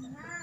Mama.